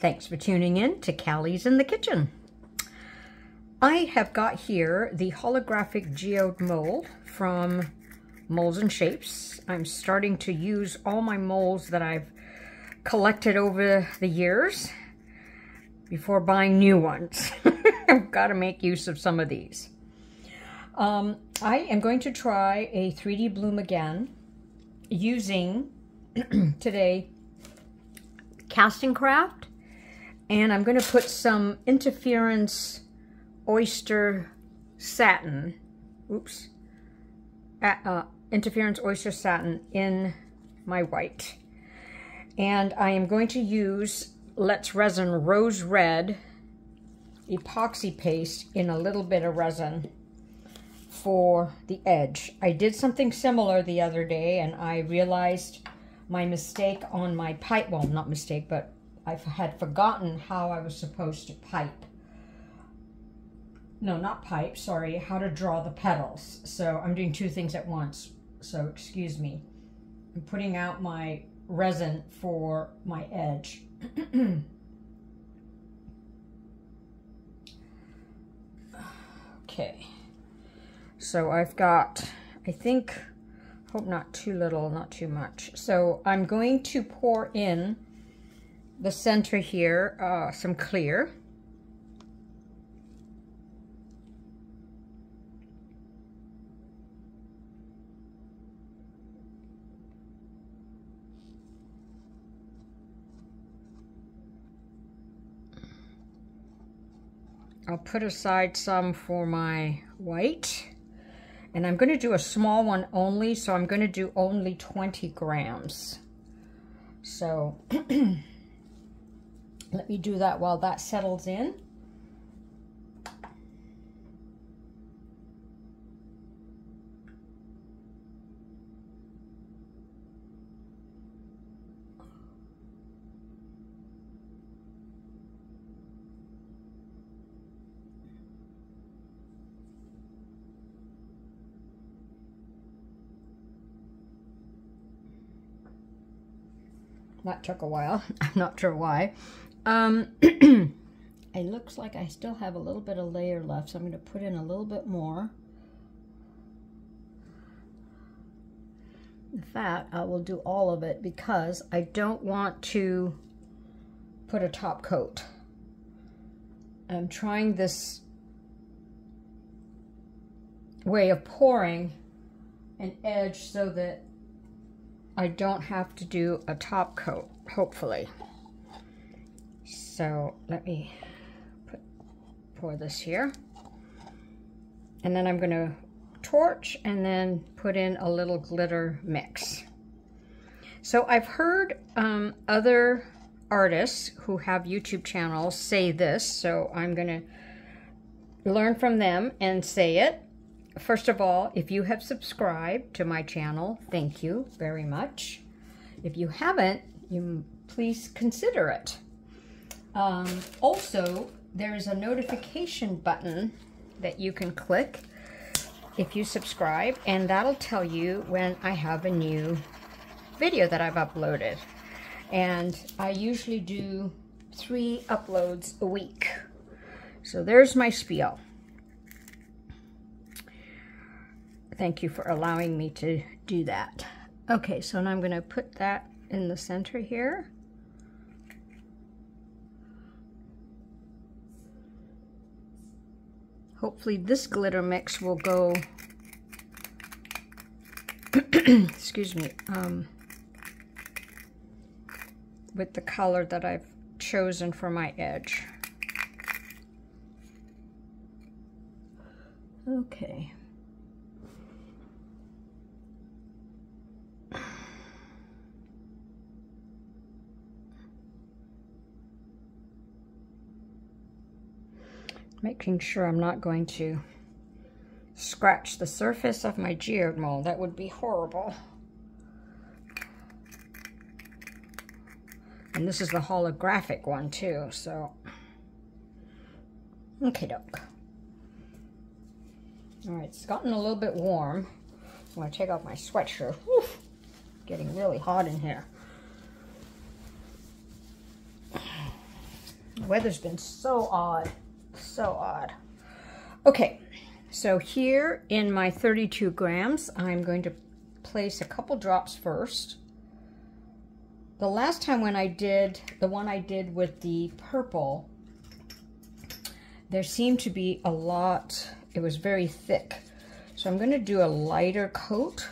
Thanks for tuning in to Calli's in the Kitchen. I have got here the holographic geode mold from Molds and Shapes. I'm starting to use all my molds that I've collected over the years before buying new ones. I've got to make use of some of these. Um, I am going to try a 3D bloom again using today Castincraft and I'm going to put some interference oyster satin oops uh, interference oyster satin in my white and I am going to use Let's Resin Rose Red epoxy paste in a little bit of resin for the edge. I did something similar the other day and I realized my mistake on my pipe, well not mistake, but I had forgotten how I was supposed to pipe. No, not pipe, sorry, how to draw the petals. So I'm doing two things at once, so excuse me. I'm putting out my resin for my edge. okay. So I've got, I think, hope not too little, not too much. So I'm going to pour in the center here uh, some clear. I'll put aside some for my white. And I'm going to do a small one only, so I'm going to do only 20 grams. So let me do that while that settles in. That took a while. I'm not sure why. Um, it looks like I still have a little bit of layer left, so I'm going to put in a little bit more. In fact, I will do all of it because I don't want to put a top coat. I'm trying this way of pouring an edge so that I don't have to do a top coat, hopefully. So let me put, pour this here. And then I'm going to torch and then put in a little glitter mix. So I've heard um, other artists who have YouTube channels say this, so I'm going to learn from them and say it. First of all, if you have subscribed to my channel, thank you very much. If you haven't, you please consider it. Um, also, there's a notification button that you can click if you subscribe, and that'll tell you when I have a new video that I've uploaded. And I usually do three uploads a week. So there's my spiel. Thank you for allowing me to do that. Okay, so now I'm going to put that in the center here. Hopefully this glitter mix will go, excuse me, um, with the color that I've chosen for my edge. Okay. Making sure I'm not going to scratch the surface of my geode mold. That would be horrible. And this is the holographic one too, so. Okay, doke. All right, it's gotten a little bit warm. I'm gonna take off my sweatshirt. Whew, getting really hot in here. The weather's been so odd, so odd. Okay, so here in my 32 grams, I'm going to place a couple drops first. The last time when I did, the one I did with the purple, there seemed to be a lot, it was very thick. So I'm going to do a lighter coat.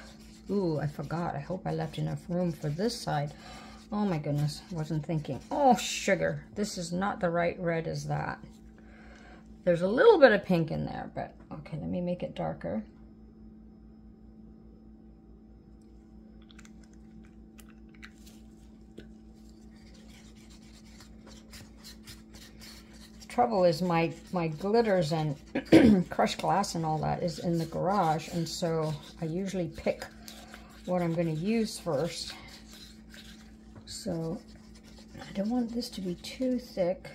Ooh, I forgot. I hope I left enough room for this side. Oh my goodness, wasn't thinking. Oh, sugar. This is not the right red as that. There's a little bit of pink in there, but okay, let me make it darker. trouble is my my glitters and crushed glass and all that is in the garage and so I usually pick what I'm going to use first so I don't want this to be too thick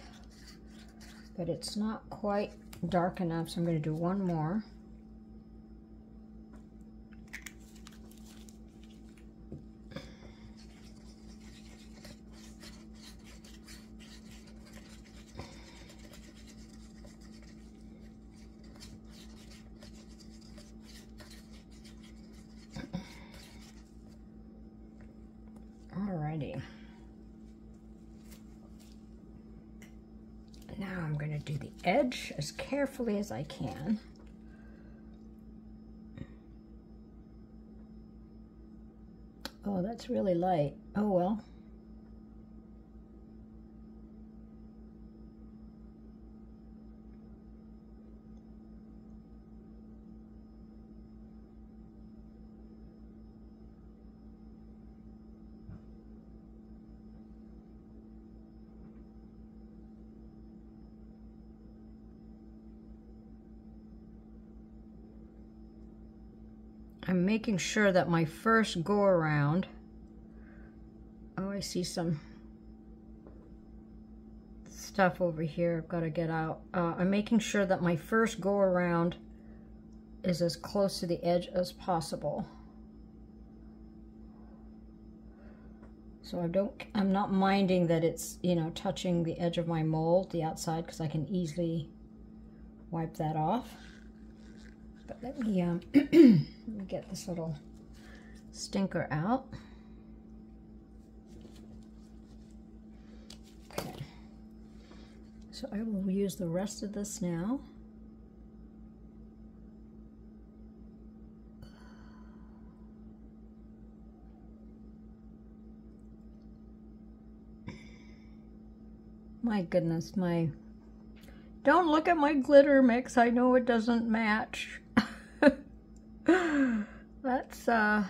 but it's not quite dark enough so I'm going to do one more Alrighty. Now I'm going to do the edge as carefully as I can. Oh, that's really light. Oh well. I'm making sure that my first go around, oh, I see some stuff over here I've got to get out. Uh, I'm making sure that my first go around is as close to the edge as possible. So I don't, I'm not minding that it's, you know, touching the edge of my mold, the outside, because I can easily wipe that off. But let me, um, get this little stinker out. Okay. So I will use the rest of this now. My goodness, my... Don't look at my glitter mix. I know it doesn't match. That's, uh...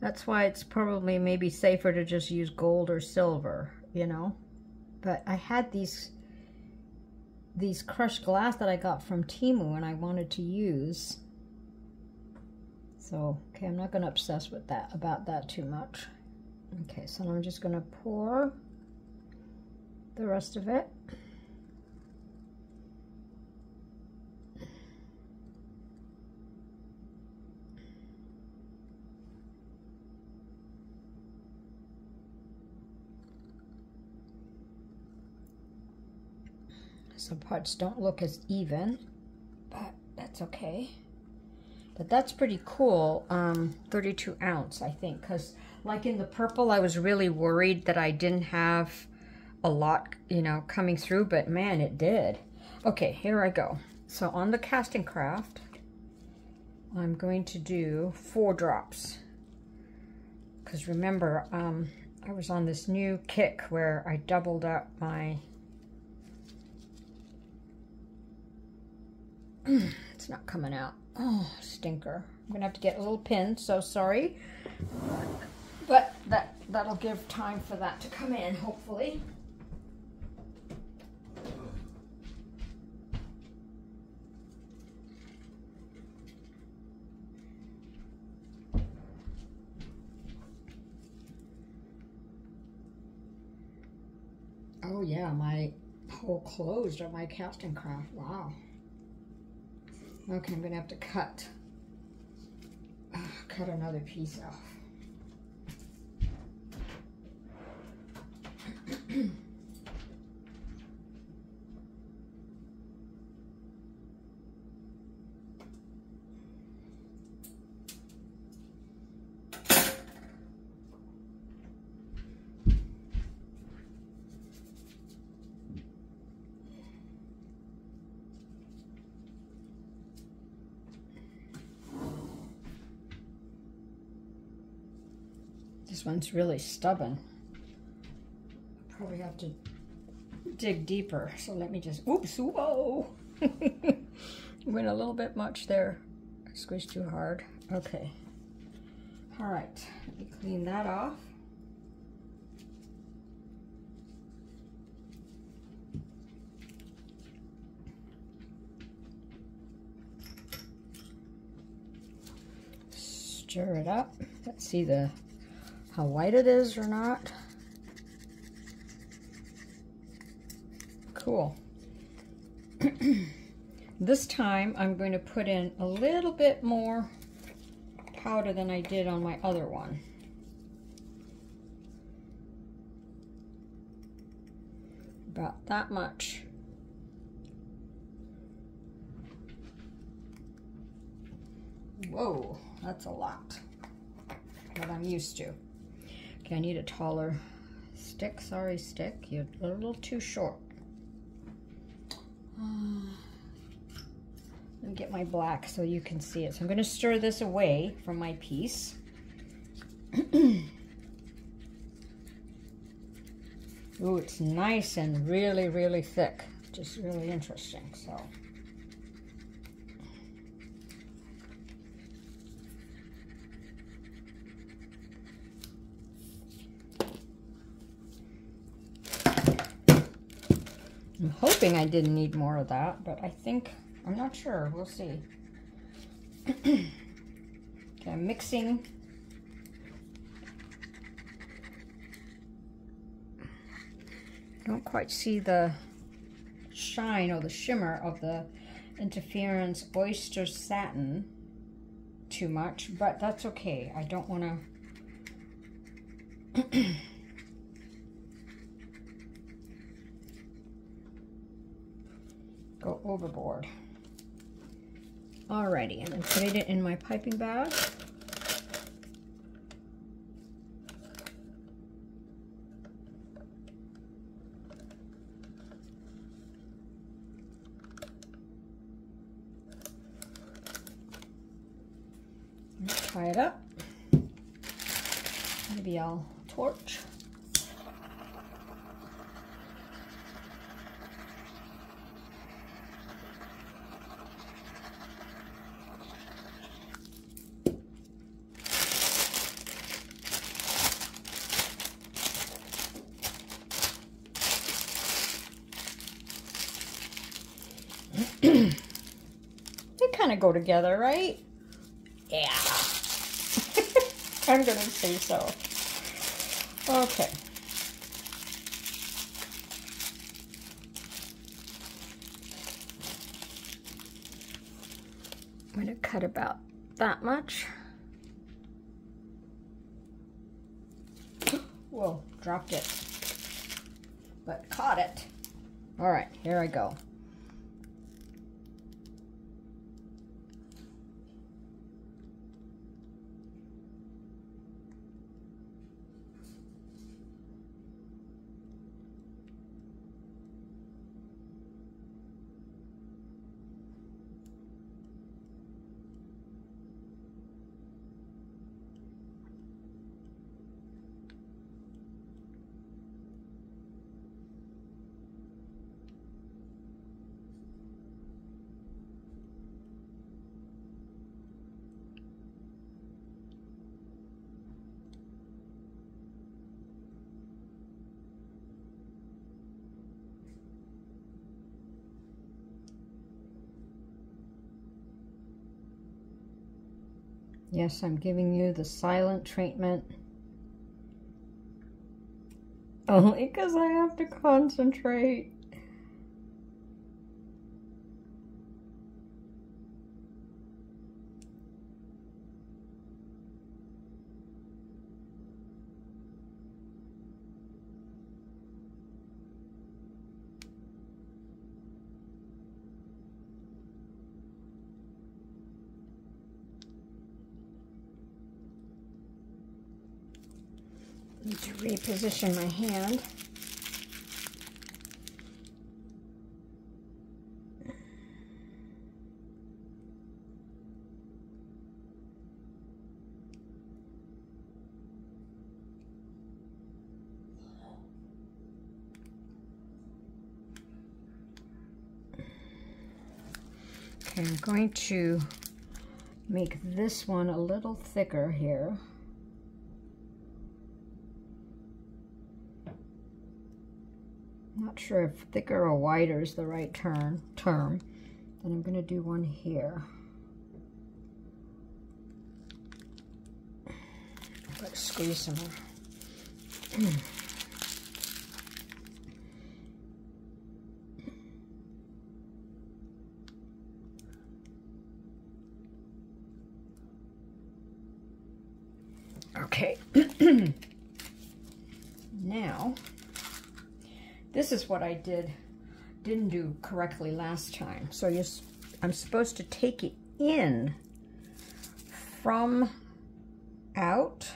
That's why it's probably maybe safer to just use gold or silver, you know? But I had these these crushed glass that I got from Temu and I wanted to use. So, okay, I'm not going to obsess with that about that too much. Okay, so I'm just going to pour the rest of it. Some parts don't look as even, but that's okay. But that's pretty cool, um, 32 ounce, I think, because like in the purple, I was really worried that I didn't have a lot, you know, coming through, but man, it did. Okay, here I go. So on the Castincraft, I'm going to do four drops. Because remember, um, I was on this new kick where I doubled up my Mm, it's not coming out. Oh, stinker. I'm gonna have to get a little pin, so sorry. But that, that'll give time for that to come in, hopefully. Oh yeah, my hole closed on my Castincraft. Wow. Okay, I'm going to have to cut, uh, cut another piece off. This one's really stubborn. I probably have to dig deeper. So let me just, oops, whoa. Went a little bit much there. I squeezed too hard. Okay. All right, let me clean that off. Stir it up. Let's see the how white it is or not. Cool. this time I'm going to put in a little bit more powder than I did on my other one. About that much. Whoa, that's a lot. What I'm used to. I need a taller stick. Sorry, stick. You're a little too short. Uh, let me get my black so you can see it. So I'm going to stir this away from my piece. Ooh, it's nice and really, really thick. Just really interesting. So. I'm hoping I didn't need more of that, but I think, I'm not sure. We'll see. okay, I'm mixing. Don't quite see the shine or the shimmer of the interference oyster satin too much, but that's okay. I don't want to go overboard. Alrighty, and then put it in my piping bag. Tie it up. Maybe I'll torch. Go together, right? Yeah. I'm going to say so. Okay. I'm going to cut about that much. Whoa, dropped it. But caught it. All right, here I go. Yes, I'm giving you the silent treatment. Only because I have to concentrate. Need to reposition my hand. Okay, I'm going to make this one a little thicker here. Not sure if thicker or wider is the right term. term. Then I'm going to do one here. Let's squeeze some more. Okay. now, this is what I did, didn't do correctly last time. So you, I'm supposed to take it in from out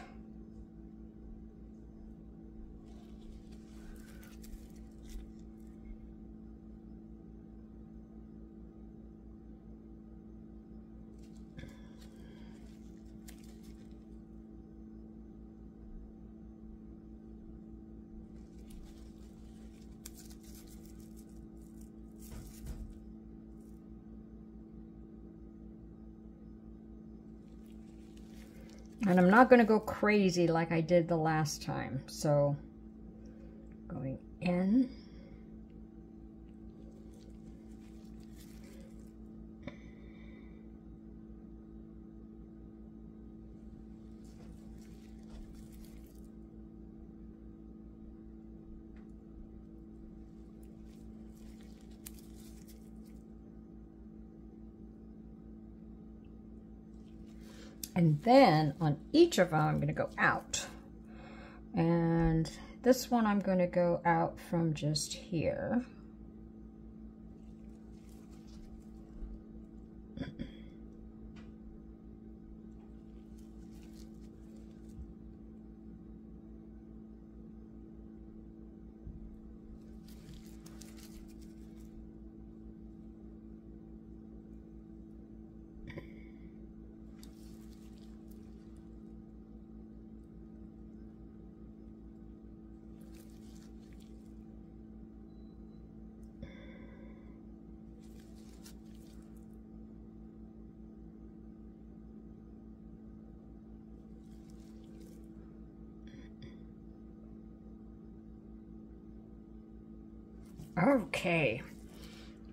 And I'm not going to go crazy like I did the last time. So going in. And then on each of them, I'm going to go out. And this one, I'm going to go out from just here. Okay.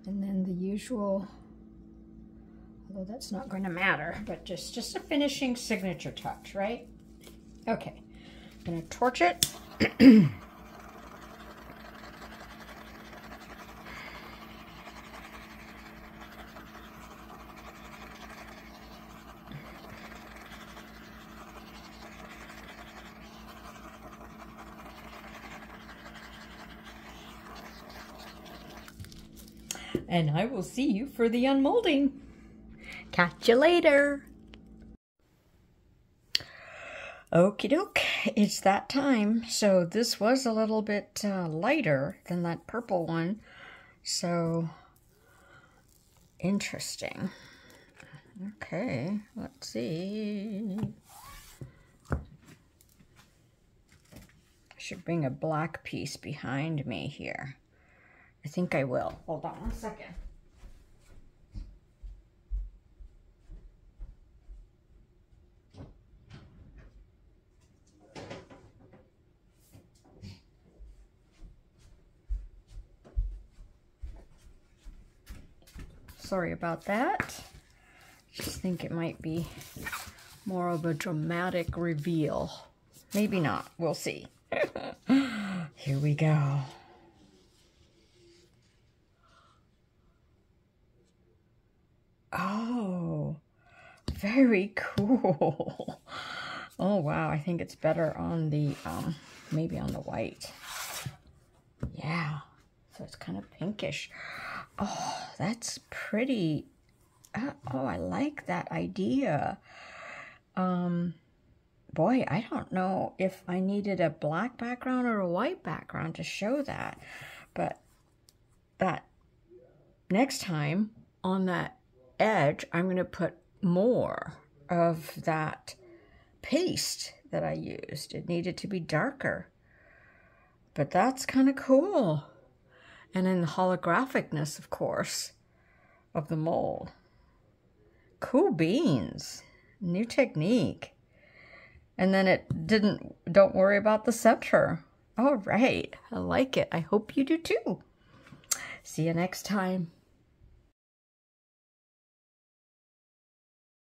And then the usual, although that's not going to matter, but just, just a finishing signature touch, right? Okay. I'm going to torch it. and I will see you for the unmolding. Catch you later. Okie doke, it's that time. So this was a little bit uh, lighter than that purple one. So interesting. Okay, let's see. I should bring a black piece behind me here. I think I will. Hold on one second. Sorry about that. Just think it might be more of a dramatic reveal. Maybe not. We'll see. Here we go. Oh, very cool. Oh, wow. I think it's better on the, um, maybe on the white. Yeah. So it's kind of pinkish. Oh, that's pretty. Uh, oh, I like that idea. Um, boy, I don't know if I needed a black background or a white background to show that. But that next time on that edge, I'm going to put more of that paste that I used. It needed to be darker. But that's kind of cool. And then the holographicness, of course, of the mold. Cool beans. New technique. And then it didn't, don't worry about the center. All right. I like it. I hope you do too. See you next time.